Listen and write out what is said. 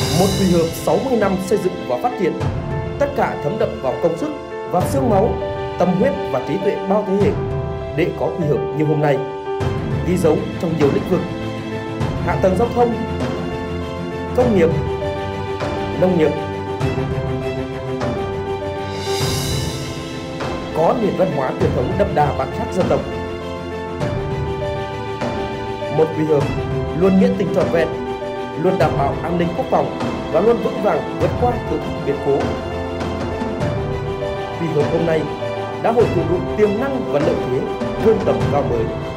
Một quỳ hợp 60 năm xây dựng và phát triển, tất cả thấm đậm vào công sức và xương máu, tâm huyết và trí tuệ bao thế hệ để có quỳ hợp như hôm nay. Ghi dấu trong nhiều lĩnh vực, hạ tầng giao thông, công nghiệp, nông nghiệp, có nền văn hóa truyền thống đậm đà bản sắc dân tộc. Một quỳ hợp luôn nghĩa tình trọn vẹn, luôn đảm bảo an ninh quốc phòng và luôn vững vàng vượt qua thử biến cố. vì hợp hôm nay đã hội tụ đủ tiềm năng và lợi thế vươn tầm cao mới